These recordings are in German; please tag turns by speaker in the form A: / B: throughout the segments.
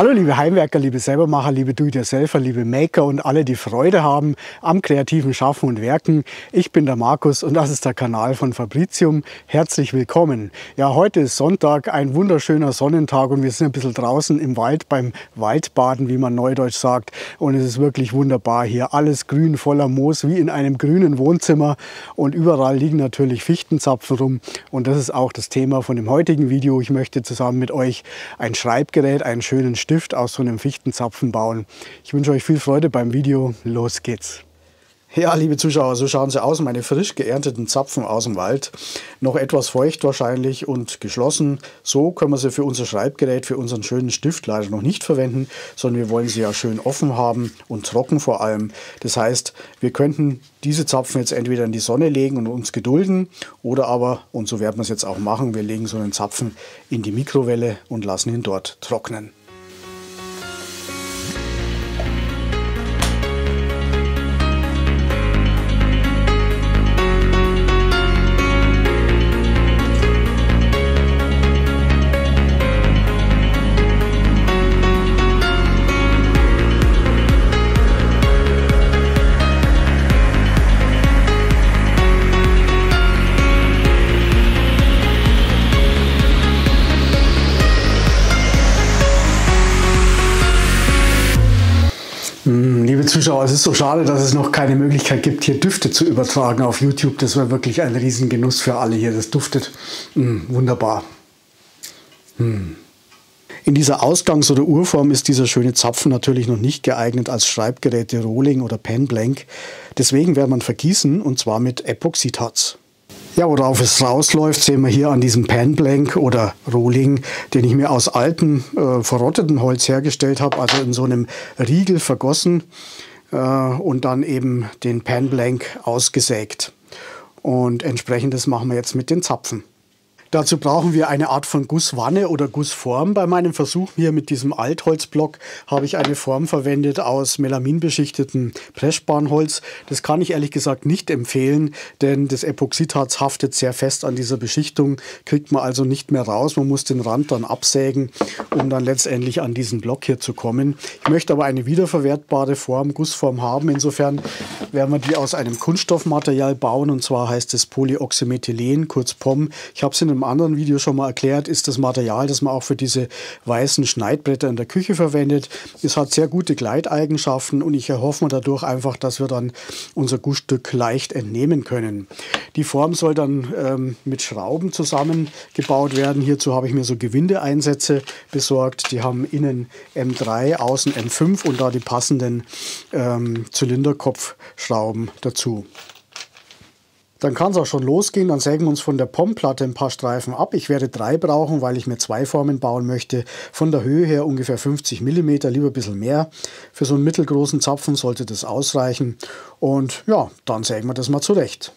A: Hallo liebe Heimwerker, liebe Selbermacher, liebe Do-it-yourselfer, liebe Maker und alle, die Freude haben am kreativen Schaffen und Werken. Ich bin der Markus und das ist der Kanal von Fabricium. Herzlich willkommen. Ja, heute ist Sonntag, ein wunderschöner Sonnentag und wir sind ein bisschen draußen im Wald beim Waldbaden, wie man neudeutsch sagt. Und es ist wirklich wunderbar hier. Alles grün, voller Moos, wie in einem grünen Wohnzimmer. Und überall liegen natürlich Fichtenzapfen rum. Und das ist auch das Thema von dem heutigen Video. Ich möchte zusammen mit euch ein Schreibgerät, einen schönen Stift aus so einem Fichtenzapfen bauen. Ich wünsche euch viel Freude beim Video. Los geht's! Ja, liebe Zuschauer, so schauen sie aus, meine frisch geernteten Zapfen aus dem Wald. Noch etwas feucht wahrscheinlich und geschlossen. So können wir sie für unser Schreibgerät, für unseren schönen Stift leider noch nicht verwenden, sondern wir wollen sie ja schön offen haben und trocken vor allem. Das heißt, wir könnten diese Zapfen jetzt entweder in die Sonne legen und uns gedulden oder aber, und so werden wir es jetzt auch machen, wir legen so einen Zapfen in die Mikrowelle und lassen ihn dort trocknen. Zuschauer, es ist so schade, dass es noch keine Möglichkeit gibt, hier Düfte zu übertragen auf YouTube. Das wäre wirklich ein Riesengenuss für alle hier. Das duftet mh, wunderbar. Hm. In dieser Ausgangs- oder Urform ist dieser schöne Zapfen natürlich noch nicht geeignet als Schreibgeräte Rohling oder Pen Blank. Deswegen wird man vergießen und zwar mit Epoxidharz. Ja, worauf es rausläuft, sehen wir hier an diesem Panblank oder Rohling, den ich mir aus altem, äh, verrotteten Holz hergestellt habe, also in so einem Riegel vergossen und dann eben den Panblank ausgesägt. Und entsprechendes machen wir jetzt mit den Zapfen. Dazu brauchen wir eine Art von Gusswanne oder Gussform. Bei meinem Versuch hier mit diesem Altholzblock habe ich eine Form verwendet aus melaminbeschichtetem Pressspanholz. Das kann ich ehrlich gesagt nicht empfehlen, denn das Epoxidharz haftet sehr fest an dieser Beschichtung, kriegt man also nicht mehr raus. Man muss den Rand dann absägen, um dann letztendlich an diesen Block hier zu kommen. Ich möchte aber eine wiederverwertbare Form, Gussform haben. Insofern werden wir die aus einem Kunststoffmaterial bauen und zwar heißt es Polyoxymethylen, kurz POM. Ich habe es in einem anderen Video schon mal erklärt, ist das Material, das man auch für diese weißen Schneidbretter in der Küche verwendet. Es hat sehr gute Gleiteigenschaften und ich erhoffe mir dadurch einfach, dass wir dann unser Gussstück leicht entnehmen können. Die Form soll dann ähm, mit Schrauben zusammengebaut werden. Hierzu habe ich mir so Gewindeeinsätze besorgt. Die haben innen M3, außen M5 und da die passenden ähm, Zylinderkopfschrauben dazu. Dann kann es auch schon losgehen. Dann sägen wir uns von der POM-Platte ein paar Streifen ab. Ich werde drei brauchen, weil ich mir zwei Formen bauen möchte. Von der Höhe her ungefähr 50 mm, lieber ein bisschen mehr. Für so einen mittelgroßen Zapfen sollte das ausreichen. Und ja, dann sägen wir das mal zurecht.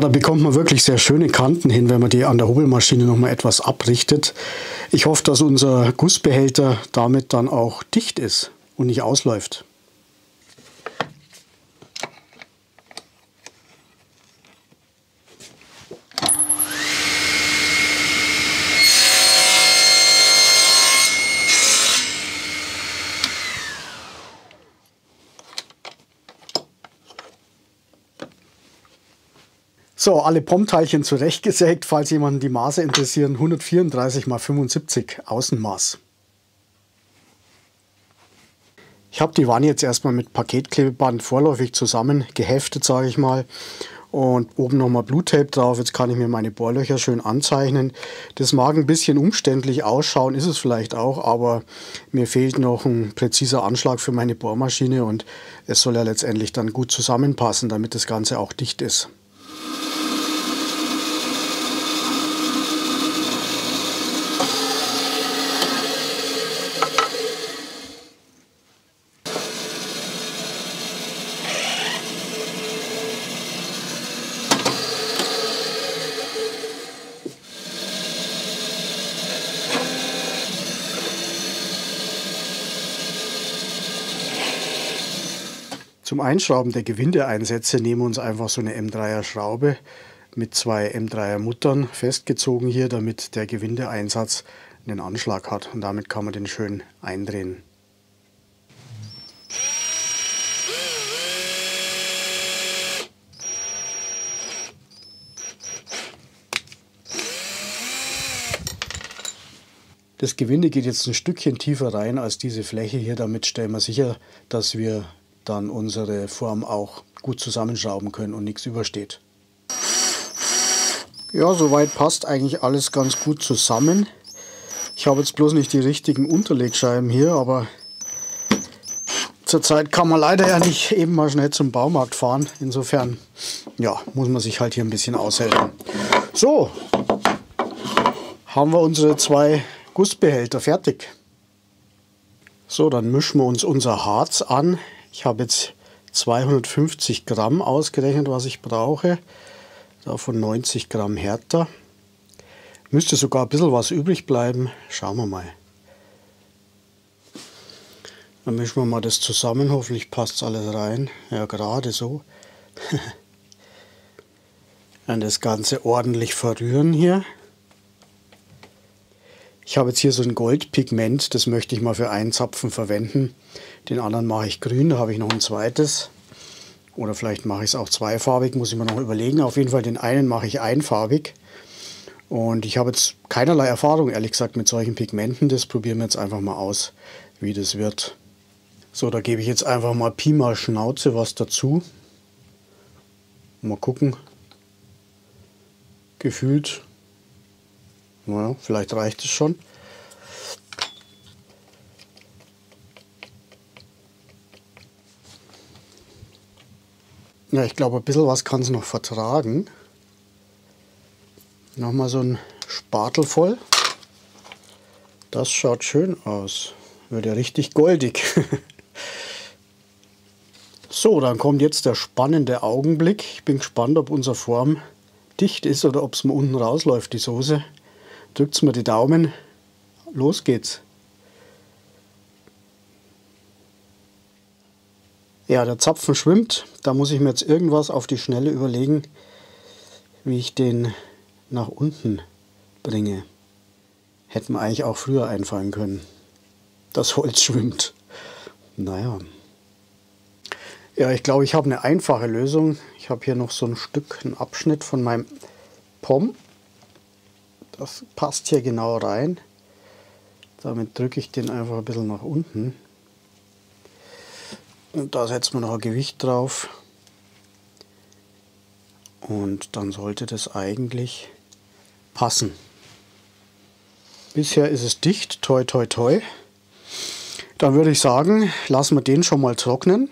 A: Da bekommt man wirklich sehr schöne Kanten hin, wenn man die an der Hobelmaschine noch mal etwas abrichtet. Ich hoffe, dass unser Gussbehälter damit dann auch dicht ist und nicht ausläuft. So, alle Pommteilchen zurechtgesägt, falls jemanden die Maße interessieren. 134 x 75 Außenmaß. Ich habe die Wanne jetzt erstmal mit Paketklebeband vorläufig zusammen geheftet, sage ich mal. Und oben nochmal Bluttape drauf. Jetzt kann ich mir meine Bohrlöcher schön anzeichnen. Das mag ein bisschen umständlich ausschauen, ist es vielleicht auch, aber mir fehlt noch ein präziser Anschlag für meine Bohrmaschine und es soll ja letztendlich dann gut zusammenpassen, damit das Ganze auch dicht ist. Einschrauben der Gewindeeinsätze nehmen wir uns einfach so eine M3er Schraube mit zwei M3er Muttern festgezogen hier, damit der Gewindeeinsatz einen Anschlag hat und damit kann man den schön eindrehen. Das Gewinde geht jetzt ein Stückchen tiefer rein als diese Fläche hier. Damit stellen wir sicher, dass wir dann unsere Form auch gut zusammenschrauben können und nichts übersteht. Ja, soweit passt eigentlich alles ganz gut zusammen. Ich habe jetzt bloß nicht die richtigen Unterlegscheiben hier, aber zurzeit kann man leider ja nicht eben mal schnell zum Baumarkt fahren. Insofern, ja, muss man sich halt hier ein bisschen aushelfen. So, haben wir unsere zwei Gussbehälter fertig. So, dann mischen wir uns unser Harz an. Ich habe jetzt 250 Gramm ausgerechnet, was ich brauche. Davon 90 Gramm härter. Müsste sogar ein bisschen was übrig bleiben. Schauen wir mal. Dann mischen wir mal das zusammen. Hoffentlich passt es alles rein. Ja, gerade so. Dann das Ganze ordentlich verrühren hier. Ich habe jetzt hier so ein Goldpigment, das möchte ich mal für einen Zapfen verwenden. Den anderen mache ich grün, da habe ich noch ein zweites. Oder vielleicht mache ich es auch zweifarbig, muss ich mir noch überlegen. Auf jeden Fall den einen mache ich einfarbig. Und ich habe jetzt keinerlei Erfahrung, ehrlich gesagt, mit solchen Pigmenten. Das probieren wir jetzt einfach mal aus, wie das wird. So, da gebe ich jetzt einfach mal Pi mal Schnauze was dazu. Mal gucken. Gefühlt naja, vielleicht reicht es schon. Ja, ich glaube, ein bisschen was kann es noch vertragen. Nochmal so ein Spatel voll. Das schaut schön aus. Wird ja richtig goldig. so, dann kommt jetzt der spannende Augenblick. Ich bin gespannt, ob unsere Form dicht ist oder ob es mal unten rausläuft, die Soße drückt mir die Daumen. Los geht's. Ja, der Zapfen schwimmt. Da muss ich mir jetzt irgendwas auf die Schnelle überlegen, wie ich den nach unten bringe. Hätten wir eigentlich auch früher einfallen können. Das Holz schwimmt. Naja. Ja, ich glaube, ich habe eine einfache Lösung. Ich habe hier noch so ein Stück, einen Abschnitt von meinem Pom. Das passt hier genau rein. Damit drücke ich den einfach ein bisschen nach unten. Und da setzen wir noch ein Gewicht drauf. Und dann sollte das eigentlich passen. Bisher ist es dicht, toi toi toi. Dann würde ich sagen, lassen wir den schon mal trocknen.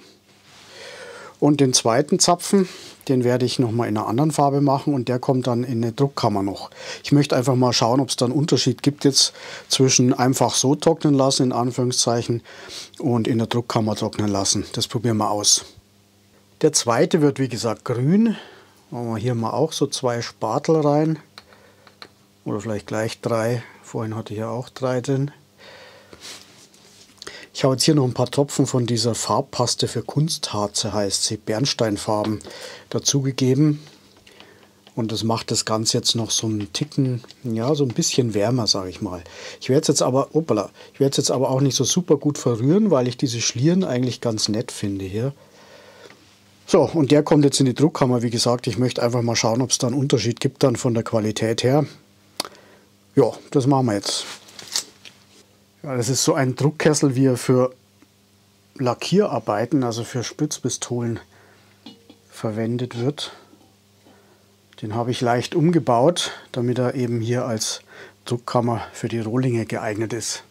A: Und den zweiten Zapfen, den werde ich nochmal in einer anderen Farbe machen und der kommt dann in eine Druckkammer noch. Ich möchte einfach mal schauen, ob es da einen Unterschied gibt jetzt zwischen einfach so trocknen lassen, in Anführungszeichen, und in der Druckkammer trocknen lassen. Das probieren wir aus. Der zweite wird wie gesagt grün. Machen wir hier mal auch so zwei Spatel rein. Oder vielleicht gleich drei. Vorhin hatte ich ja auch drei drin. Ich habe jetzt hier noch ein paar Tropfen von dieser Farbpaste für Kunstharze, heißt sie, Bernsteinfarben, dazugegeben. Und das macht das Ganze jetzt noch so einen Ticken, ja, so ein bisschen wärmer, sage ich mal. Ich werde es jetzt aber, opala, ich werde es jetzt aber auch nicht so super gut verrühren, weil ich diese Schlieren eigentlich ganz nett finde hier. So, und der kommt jetzt in die Druckkammer. Wie gesagt, ich möchte einfach mal schauen, ob es da einen Unterschied gibt dann von der Qualität her. Ja, das machen wir jetzt. Ja, das ist so ein Druckkessel, wie er für Lackierarbeiten, also für Spritzpistolen verwendet wird. Den habe ich leicht umgebaut, damit er eben hier als Druckkammer für die Rohlinge geeignet ist.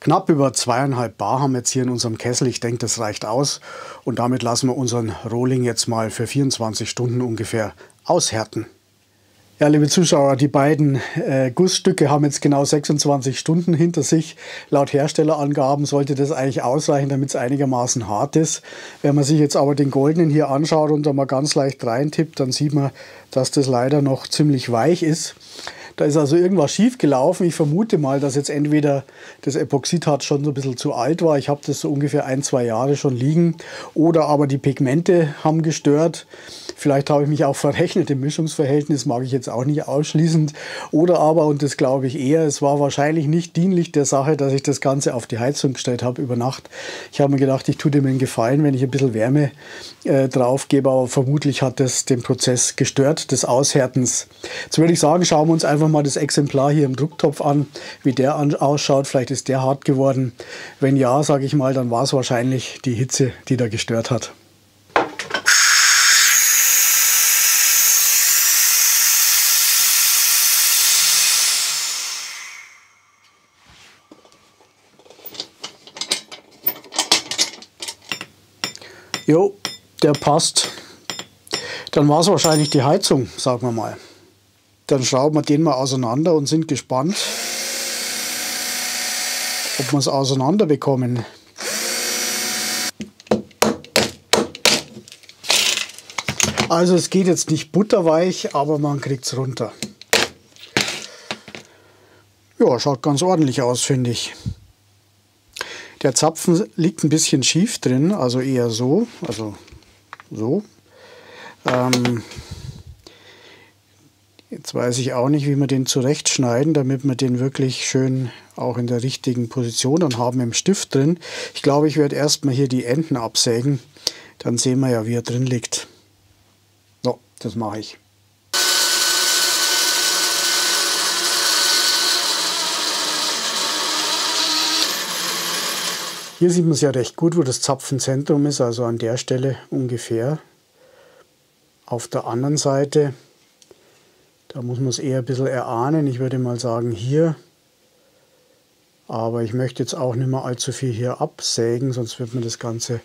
A: Knapp über zweieinhalb Bar haben wir jetzt hier in unserem Kessel. Ich denke, das reicht aus. Und damit lassen wir unseren Rohling jetzt mal für 24 Stunden ungefähr aushärten. Ja, liebe Zuschauer, die beiden äh, Gussstücke haben jetzt genau 26 Stunden hinter sich. Laut Herstellerangaben sollte das eigentlich ausreichen, damit es einigermaßen hart ist. Wenn man sich jetzt aber den goldenen hier anschaut und da mal ganz leicht reintippt, dann sieht man, dass das leider noch ziemlich weich ist. Da ist also irgendwas schief gelaufen. Ich vermute mal, dass jetzt entweder das Epoxidharz schon so ein bisschen zu alt war. Ich habe das so ungefähr ein, zwei Jahre schon liegen. Oder aber die Pigmente haben gestört. Vielleicht habe ich mich auch verrechnet im Mischungsverhältnis, mag ich jetzt auch nicht ausschließend. Oder aber, und das glaube ich eher, es war wahrscheinlich nicht dienlich der Sache, dass ich das Ganze auf die Heizung gestellt habe über Nacht. Ich habe mir gedacht, ich tue dem einen Gefallen, wenn ich ein bisschen Wärme äh, drauf gebe, aber vermutlich hat das den Prozess gestört des Aushärtens. Jetzt würde ich sagen, schauen wir uns einfach mal das Exemplar hier im Drucktopf an, wie der ausschaut. Vielleicht ist der hart geworden. Wenn ja, sage ich mal, dann war es wahrscheinlich die Hitze, die da gestört hat. Jo, der passt. Dann war es wahrscheinlich die Heizung, sagen wir mal. Dann schrauben wir den mal auseinander und sind gespannt, ob wir es auseinander bekommen. Also es geht jetzt nicht butterweich, aber man kriegt es runter. Ja, schaut ganz ordentlich aus, finde ich. Der Zapfen liegt ein bisschen schief drin, also eher so, also so. Ähm, jetzt weiß ich auch nicht, wie wir den zurechtschneiden, damit wir den wirklich schön auch in der richtigen Position dann haben im Stift drin. Ich glaube, ich werde erstmal hier die Enden absägen, dann sehen wir ja, wie er drin liegt. So, das mache ich. Hier sieht man es ja recht gut, wo das Zapfenzentrum ist, also an der Stelle ungefähr. Auf der anderen Seite, da muss man es eher ein bisschen erahnen. Ich würde mal sagen hier. Aber ich möchte jetzt auch nicht mehr allzu viel hier absägen, sonst wird mir das Ganze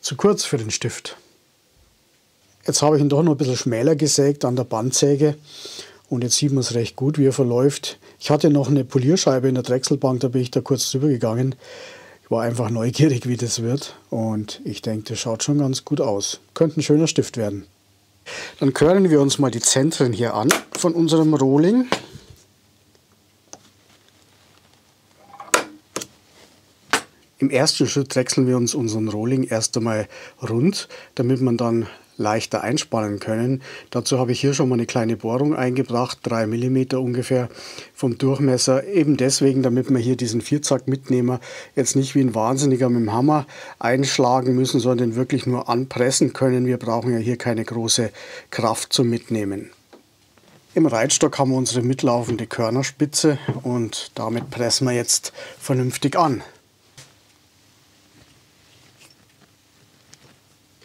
A: zu kurz für den Stift. Jetzt habe ich ihn doch noch ein bisschen schmäler gesägt an der Bandsäge und jetzt sieht man es recht gut, wie er verläuft. Ich hatte noch eine Polierscheibe in der Drechselbank, da bin ich da kurz drüber gegangen war einfach neugierig, wie das wird. Und ich denke, das schaut schon ganz gut aus. Könnte ein schöner Stift werden. Dann körnen wir uns mal die Zentren hier an von unserem Rohling. Im ersten Schritt drechseln wir uns unseren Rohling erst einmal rund, damit man dann leichter einspannen können. Dazu habe ich hier schon mal eine kleine Bohrung eingebracht, 3 mm ungefähr vom Durchmesser. Eben deswegen, damit wir hier diesen Vierzack-Mitnehmer jetzt nicht wie ein Wahnsinniger mit dem Hammer einschlagen müssen, sondern wirklich nur anpressen können. Wir brauchen ja hier keine große Kraft zum Mitnehmen. Im Reitstock haben wir unsere mitlaufende Körnerspitze und damit pressen wir jetzt vernünftig an.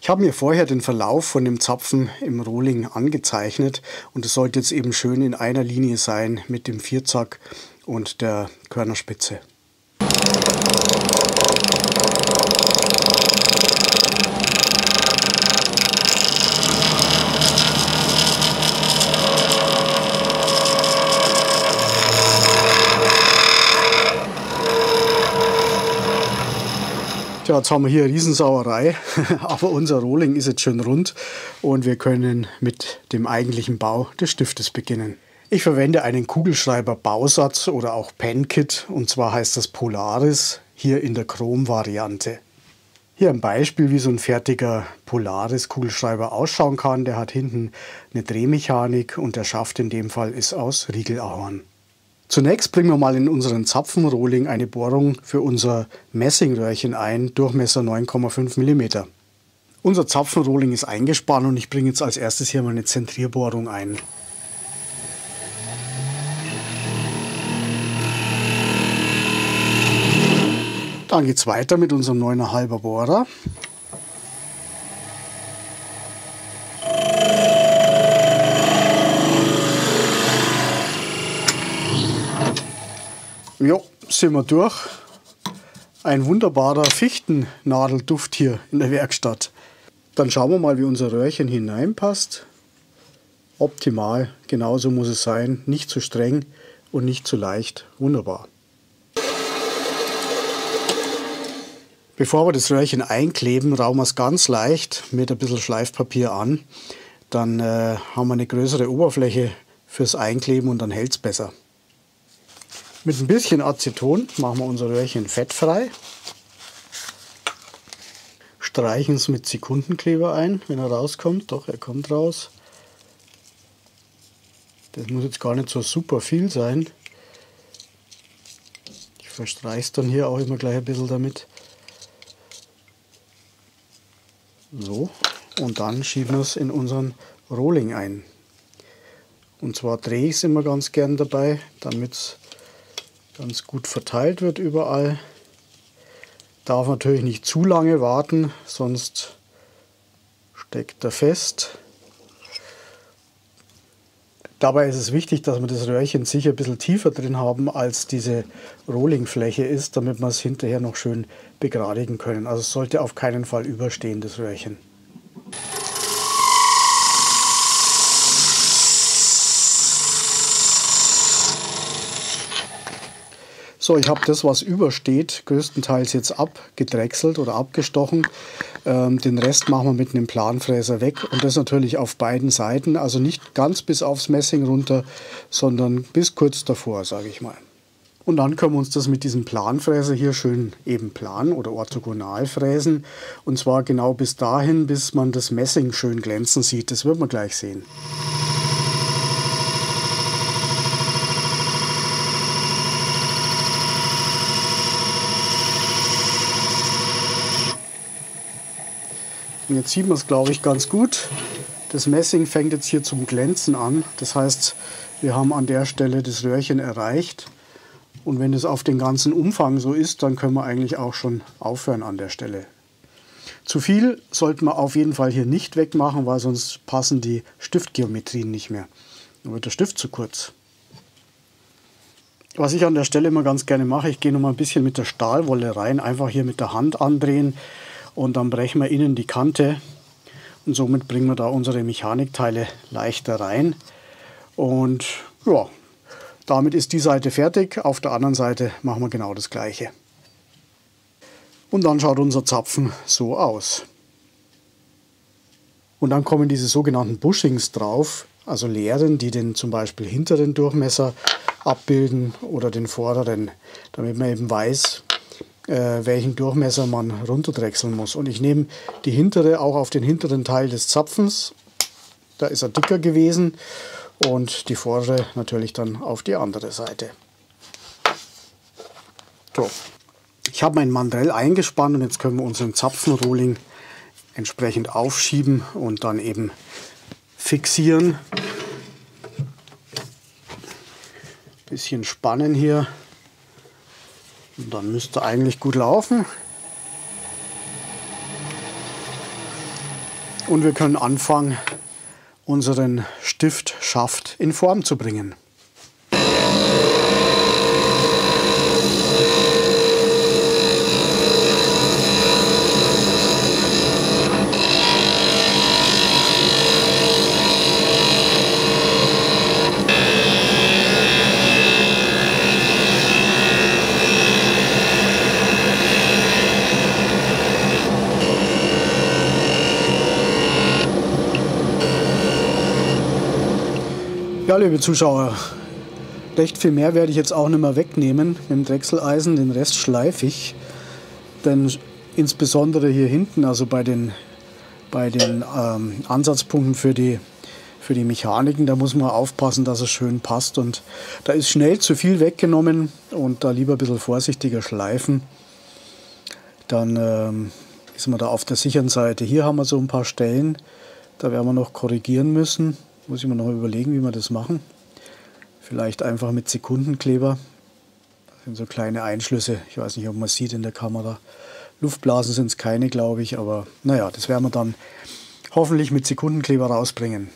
A: Ich habe mir vorher den Verlauf von dem Zapfen im Rohling angezeichnet und es sollte jetzt eben schön in einer Linie sein mit dem Vierzack und der Körnerspitze. Tja, jetzt haben wir hier eine Riesensauerei, aber unser Rohling ist jetzt schön rund und wir können mit dem eigentlichen Bau des Stiftes beginnen. Ich verwende einen Kugelschreiber Bausatz oder auch Penkit und zwar heißt das Polaris, hier in der Chrom-Variante. Hier ein Beispiel, wie so ein fertiger Polaris Kugelschreiber ausschauen kann. Der hat hinten eine Drehmechanik und der Schaft in dem Fall ist aus Riegelahorn. Zunächst bringen wir mal in unseren Zapfenrohling eine Bohrung für unser Messingröhrchen ein, Durchmesser 9,5 mm. Unser Zapfenrohling ist eingespannt und ich bringe jetzt als erstes hier mal eine Zentrierbohrung ein. Dann geht es weiter mit unserem 9,5er Bohrer. Ja, sind wir durch. Ein wunderbarer Fichtennadelduft hier in der Werkstatt. Dann schauen wir mal, wie unser Röhrchen hineinpasst. Optimal, genauso muss es sein. Nicht zu streng und nicht zu leicht. Wunderbar. Bevor wir das Röhrchen einkleben, rauchen wir es ganz leicht mit ein bisschen Schleifpapier an. Dann äh, haben wir eine größere Oberfläche fürs Einkleben und dann hält es besser. Mit ein bisschen Aceton machen wir unser Röhrchen fettfrei. Streichen es mit Sekundenkleber ein, wenn er rauskommt. Doch, er kommt raus. Das muss jetzt gar nicht so super viel sein. Ich verstreiche es dann hier auch immer gleich ein bisschen damit. So, und dann schieben wir es in unseren Rolling ein. Und zwar drehe ich es immer ganz gern dabei, damit es ganz gut verteilt wird überall. Darf natürlich nicht zu lange warten, sonst steckt er fest. Dabei ist es wichtig, dass wir das Röhrchen sicher ein bisschen tiefer drin haben, als diese Rollingfläche ist, damit wir es hinterher noch schön begradigen können. Also es sollte auf keinen Fall überstehen, das Röhrchen. So, ich habe das, was übersteht, größtenteils jetzt abgedrechselt oder abgestochen. Ähm, den Rest machen wir mit einem Planfräser weg und das natürlich auf beiden Seiten, also nicht ganz bis aufs Messing runter, sondern bis kurz davor, sage ich mal. Und dann können wir uns das mit diesem Planfräser hier schön eben plan oder orthogonal fräsen. Und zwar genau bis dahin, bis man das Messing schön glänzen sieht. Das wird man gleich sehen. Und jetzt sieht man es, glaube ich, ganz gut. Das Messing fängt jetzt hier zum Glänzen an. Das heißt, wir haben an der Stelle das Röhrchen erreicht. Und wenn es auf den ganzen Umfang so ist, dann können wir eigentlich auch schon aufhören an der Stelle. Zu viel sollten wir auf jeden Fall hier nicht wegmachen, weil sonst passen die Stiftgeometrien nicht mehr. Dann wird der Stift zu kurz. Was ich an der Stelle immer ganz gerne mache, ich gehe noch mal ein bisschen mit der Stahlwolle rein, einfach hier mit der Hand andrehen und dann brechen wir innen die Kante und somit bringen wir da unsere Mechanikteile leichter rein. Und ja, damit ist die Seite fertig. Auf der anderen Seite machen wir genau das gleiche. Und dann schaut unser Zapfen so aus. Und dann kommen diese sogenannten Bushings drauf, also Leeren, die den zum Beispiel hinteren Durchmesser abbilden oder den vorderen, damit man eben weiß, äh, welchen Durchmesser man runterdrechseln muss. Und ich nehme die hintere auch auf den hinteren Teil des Zapfens. Da ist er dicker gewesen und die vordere natürlich dann auf die andere Seite. So. Ich habe mein Mandrell eingespannt und jetzt können wir unseren Zapfenrohling entsprechend aufschieben und dann eben fixieren. Bisschen spannen hier und dann müsste eigentlich gut laufen. Und wir können anfangen, unseren Stiftschaft in Form zu bringen. Ja, liebe Zuschauer, recht viel mehr werde ich jetzt auch nicht mehr wegnehmen mit dem Drechseleisen. Den Rest schleife ich. Denn insbesondere hier hinten, also bei den, bei den ähm, Ansatzpunkten für die, für die Mechaniken, da muss man aufpassen, dass es schön passt. Und da ist schnell zu viel weggenommen und da lieber ein bisschen vorsichtiger schleifen. Dann ähm, ist man da auf der sicheren Seite. Hier haben wir so ein paar Stellen, da werden wir noch korrigieren müssen. Muss ich mir noch überlegen, wie wir das machen. Vielleicht einfach mit Sekundenkleber. Das sind so kleine Einschlüsse. Ich weiß nicht, ob man es sieht in der Kamera. Luftblasen sind es keine, glaube ich. Aber naja, das werden wir dann hoffentlich mit Sekundenkleber rausbringen.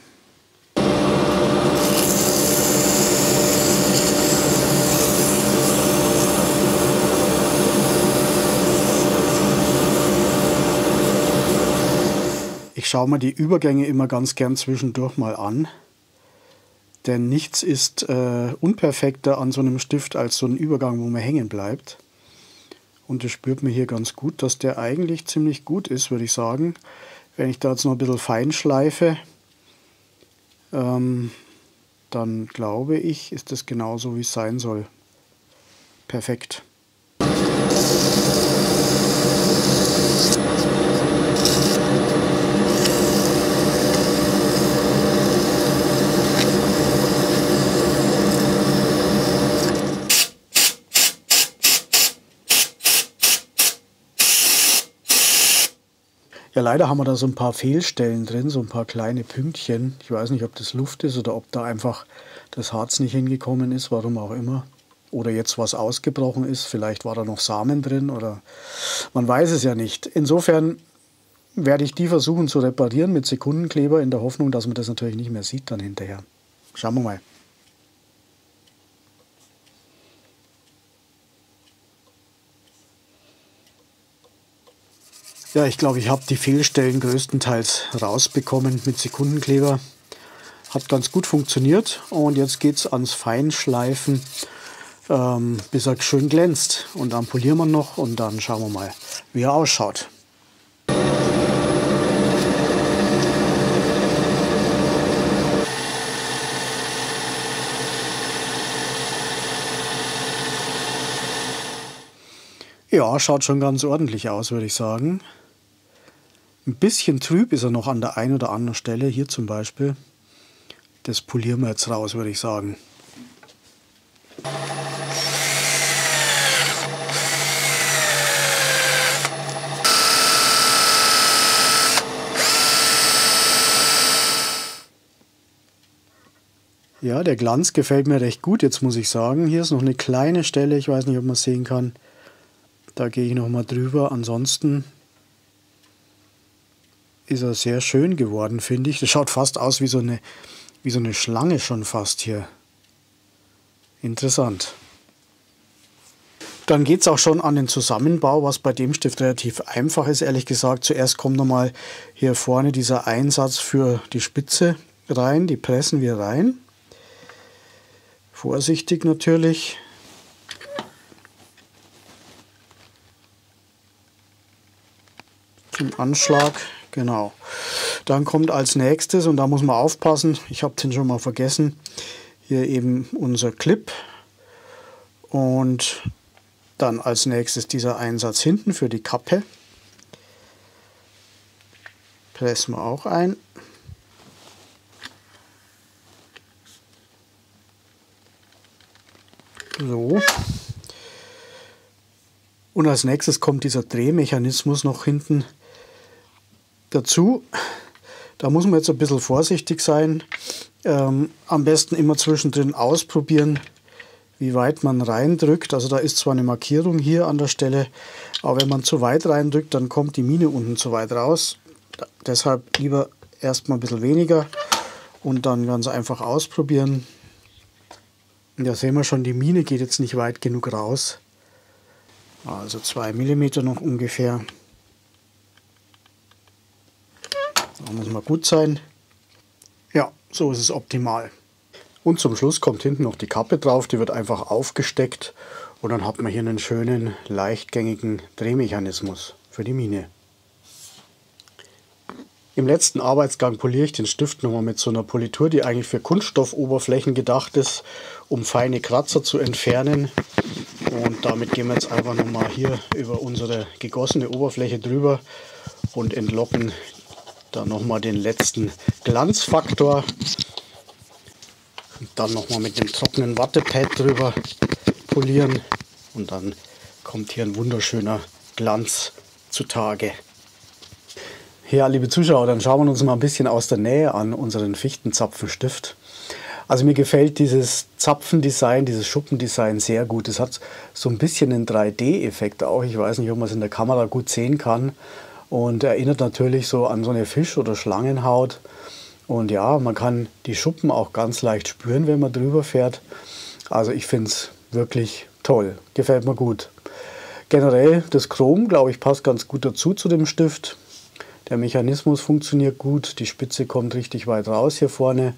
A: Schaue mir die Übergänge immer ganz gern zwischendurch mal an. Denn nichts ist äh, unperfekter an so einem Stift als so ein Übergang, wo man hängen bleibt. Und das spürt man hier ganz gut, dass der eigentlich ziemlich gut ist, würde ich sagen. Wenn ich da jetzt noch ein bisschen fein schleife, ähm, dann glaube ich, ist das genauso, wie es sein soll. Perfekt. Ja, leider haben wir da so ein paar Fehlstellen drin, so ein paar kleine Pünktchen. Ich weiß nicht, ob das Luft ist oder ob da einfach das Harz nicht hingekommen ist, warum auch immer. Oder jetzt was ausgebrochen ist, vielleicht war da noch Samen drin oder man weiß es ja nicht. Insofern werde ich die versuchen zu reparieren mit Sekundenkleber in der Hoffnung, dass man das natürlich nicht mehr sieht dann hinterher. Schauen wir mal. Ja, ich glaube, ich habe die Fehlstellen größtenteils rausbekommen mit Sekundenkleber. Hat ganz gut funktioniert und jetzt geht es ans Feinschleifen, ähm, bis er schön glänzt. Und dann polieren wir noch und dann schauen wir mal, wie er ausschaut. Ja, schaut schon ganz ordentlich aus, würde ich sagen. Ein bisschen trüb ist er noch an der einen oder anderen Stelle, hier zum Beispiel. Das polieren wir jetzt raus, würde ich sagen. Ja, der Glanz gefällt mir recht gut, jetzt muss ich sagen. Hier ist noch eine kleine Stelle, ich weiß nicht, ob man es sehen kann. Da gehe ich nochmal drüber. Ansonsten ist er sehr schön geworden, finde ich. Das schaut fast aus wie so eine, wie so eine Schlange schon fast hier. Interessant. Dann geht es auch schon an den Zusammenbau, was bei dem Stift relativ einfach ist, ehrlich gesagt. Zuerst kommt nochmal hier vorne dieser Einsatz für die Spitze rein, die pressen wir rein. Vorsichtig natürlich. Zum Anschlag Genau. Dann kommt als nächstes, und da muss man aufpassen, ich habe den schon mal vergessen, hier eben unser Clip. Und dann als nächstes dieser Einsatz hinten für die Kappe. Pressen wir auch ein. So. Und als nächstes kommt dieser Drehmechanismus noch hinten dazu. Da muss man jetzt ein bisschen vorsichtig sein. Ähm, am besten immer zwischendrin ausprobieren, wie weit man reindrückt. Also da ist zwar eine Markierung hier an der Stelle, aber wenn man zu weit reindrückt, dann kommt die Mine unten zu weit raus. Deshalb lieber erstmal ein bisschen weniger und dann ganz einfach ausprobieren. Da sehen wir schon, die Mine geht jetzt nicht weit genug raus. Also 2 mm noch ungefähr. Da muss mal gut sein. Ja, so ist es optimal. Und zum Schluss kommt hinten noch die Kappe drauf, die wird einfach aufgesteckt und dann hat man hier einen schönen, leichtgängigen Drehmechanismus für die Mine. Im letzten Arbeitsgang poliere ich den Stift nochmal mit so einer Politur, die eigentlich für Kunststoffoberflächen gedacht ist, um feine Kratzer zu entfernen. Und damit gehen wir jetzt einfach nochmal hier über unsere gegossene Oberfläche drüber und entlocken dann nochmal den letzten Glanzfaktor. Und dann nochmal mit dem trockenen Wattepad drüber polieren. Und dann kommt hier ein wunderschöner Glanz zutage. Ja, liebe Zuschauer, dann schauen wir uns mal ein bisschen aus der Nähe an unseren Fichtenzapfenstift. Also mir gefällt dieses Zapfendesign, dieses Schuppendesign sehr gut. Es hat so ein bisschen einen 3D-Effekt auch. Ich weiß nicht, ob man es in der Kamera gut sehen kann und erinnert natürlich so an so eine Fisch- oder Schlangenhaut. Und ja, man kann die Schuppen auch ganz leicht spüren, wenn man drüber fährt. Also ich finde es wirklich toll, gefällt mir gut. Generell das Chrom, glaube ich, passt ganz gut dazu zu dem Stift. Der Mechanismus funktioniert gut, die Spitze kommt richtig weit raus hier vorne.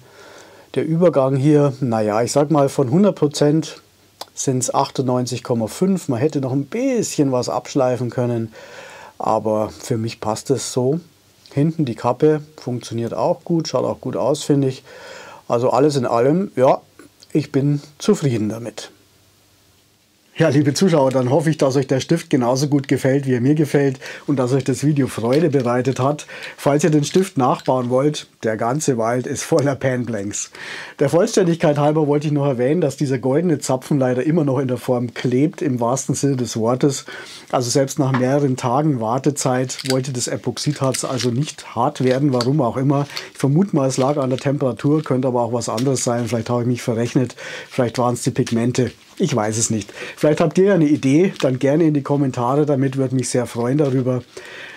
A: Der Übergang hier, naja, ich sag mal von 100% sind es 98,5. Man hätte noch ein bisschen was abschleifen können, aber für mich passt es so. Hinten die Kappe funktioniert auch gut, schaut auch gut aus, finde ich. Also alles in allem, ja, ich bin zufrieden damit. Ja, liebe Zuschauer, dann hoffe ich, dass euch der Stift genauso gut gefällt, wie er mir gefällt und dass euch das Video Freude bereitet hat. Falls ihr den Stift nachbauen wollt, der ganze Wald ist voller Panblanks. Der Vollständigkeit halber wollte ich noch erwähnen, dass dieser goldene Zapfen leider immer noch in der Form klebt, im wahrsten Sinne des Wortes. Also selbst nach mehreren Tagen Wartezeit wollte das Epoxidharz also nicht hart werden, warum auch immer. Ich vermute mal, es lag an der Temperatur, könnte aber auch was anderes sein. Vielleicht habe ich mich verrechnet, vielleicht waren es die Pigmente. Ich weiß es nicht. Vielleicht habt ihr eine Idee, dann gerne in die Kommentare, damit würde mich sehr freuen darüber.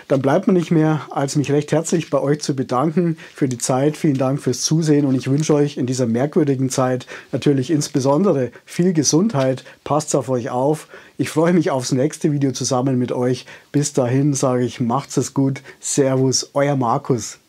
A: Dann bleibt mir nicht mehr, als mich recht herzlich bei euch zu bedanken für die Zeit. Vielen Dank fürs Zusehen und ich wünsche euch in dieser merkwürdigen Zeit natürlich insbesondere viel Gesundheit. Passt auf euch auf. Ich freue mich aufs nächste Video zusammen mit euch. Bis dahin sage ich, macht's es gut. Servus, euer Markus.